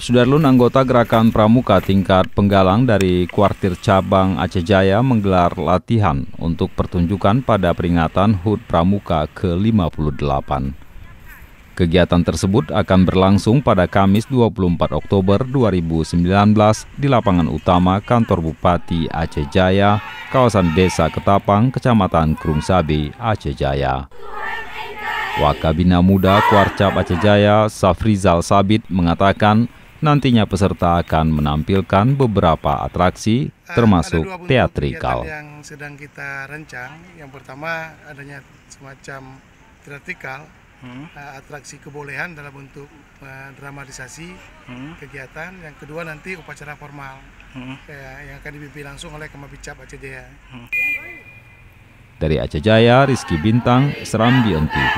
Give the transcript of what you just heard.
Sudarlun anggota gerakan pramuka tingkat penggalang dari kuartir cabang Aceh Jaya menggelar latihan untuk pertunjukan pada peringatan HUT Pramuka ke-58. Kegiatan tersebut akan berlangsung pada Kamis 24 Oktober 2019 di lapangan utama kantor Bupati Aceh Jaya, kawasan Desa Ketapang, Kecamatan Krungsabi, Aceh Jaya. Wakabina Muda Kuarcap Aceh Jaya, Safrizal Sabit mengatakan Nantinya peserta akan menampilkan beberapa atraksi ah, termasuk ada dua teatrikal. Yang sedang kita rancang, yang pertama adanya semacam teatrikal, hmm. uh, atraksi kebolehan dalam bentuk uh, dramatisasi hmm. kegiatan. Yang kedua nanti upacara formal hmm. uh, yang akan dipimpin langsung oleh Kemabicap Aceh Jaya. Hmm. Dari Aceh Jaya, Rizky Bintang, Serambi TV.